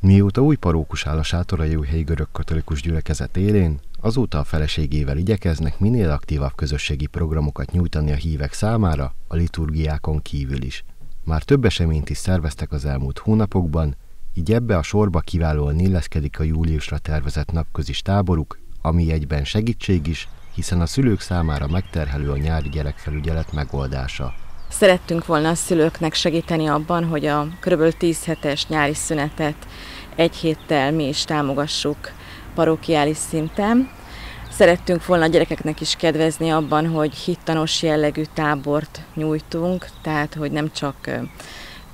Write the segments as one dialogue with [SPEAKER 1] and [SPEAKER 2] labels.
[SPEAKER 1] Mióta új parókus áll a Sátoraljóhelyi görög katolikus gyülekezet élén, azóta a feleségével igyekeznek minél aktívabb közösségi programokat nyújtani a hívek számára, a liturgiákon kívül is. Már több eseményt is szerveztek az elmúlt hónapokban, így ebbe a sorba kiválóan illeszkedik a júliusra tervezett napközis táboruk, ami egyben segítség is, hiszen a szülők számára megterhelő a nyári gyerekfelügyelet megoldása.
[SPEAKER 2] Szerettünk volna a szülőknek segíteni abban, hogy a kb. 10 hetes nyári szünetet egy héttel mi is támogassuk parókiális szinten. Szerettünk volna a gyerekeknek is kedvezni abban, hogy hittanos jellegű tábort nyújtunk, tehát hogy nem csak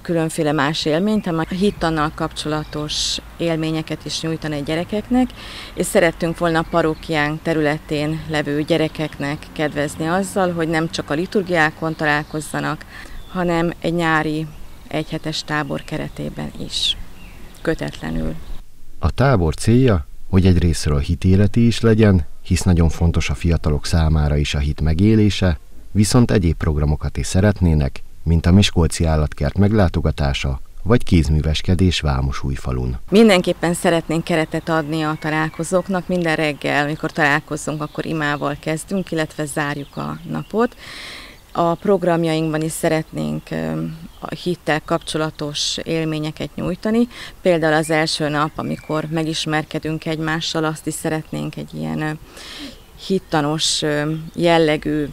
[SPEAKER 2] különféle más élményt, hanem a hittannal kapcsolatos élményeket is nyújtani a gyerekeknek, és szerettünk volna a parókiánk területén levő gyerekeknek kedvezni azzal, hogy nem csak a liturgiákon találkozzanak, hanem egy nyári egyhetes tábor keretében is, kötetlenül.
[SPEAKER 1] A tábor célja, hogy egy részről hitéleti is legyen, hisz nagyon fontos a fiatalok számára is a hit megélése, viszont egyéb programokat is szeretnének, mint a Miskolci állatkert meglátogatása, vagy kézműveskedés Vámosújfalun.
[SPEAKER 2] Mindenképpen szeretnénk keretet adni a találkozóknak. Minden reggel, amikor találkozunk, akkor imával kezdünk, illetve zárjuk a napot. A programjainkban is szeretnénk a hittel kapcsolatos élményeket nyújtani. Például az első nap, amikor megismerkedünk egymással, azt is szeretnénk egy ilyen hittanos jellegű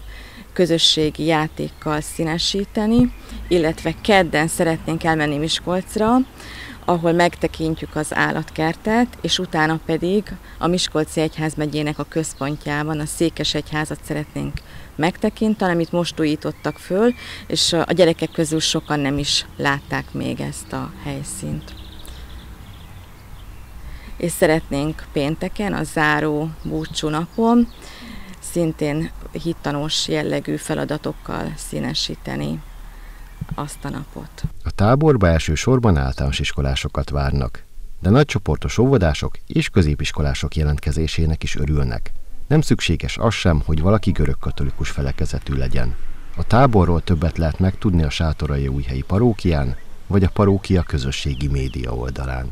[SPEAKER 2] közösségi játékkal színesíteni, illetve kedden szeretnénk elmenni Miskolcra, ahol megtekintjük az állatkertet, és utána pedig a Miskolci Egyházmegyének a központjában a Székes Egyházat szeretnénk megtekinteni, amit most újítottak föl, és a gyerekek közül sokan nem is látták még ezt a helyszínt. És szeretnénk pénteken, a záró búcsú napon szintén hittanos jellegű feladatokkal színesíteni azt a napot.
[SPEAKER 1] A táborba elsősorban általános iskolásokat várnak, de nagycsoportos óvodások és középiskolások jelentkezésének is örülnek. Nem szükséges az sem, hogy valaki görög-katolikus felekezetű legyen. A táborról többet lehet megtudni a Sátorai újhelyi parókián, vagy a parókia közösségi média oldalán.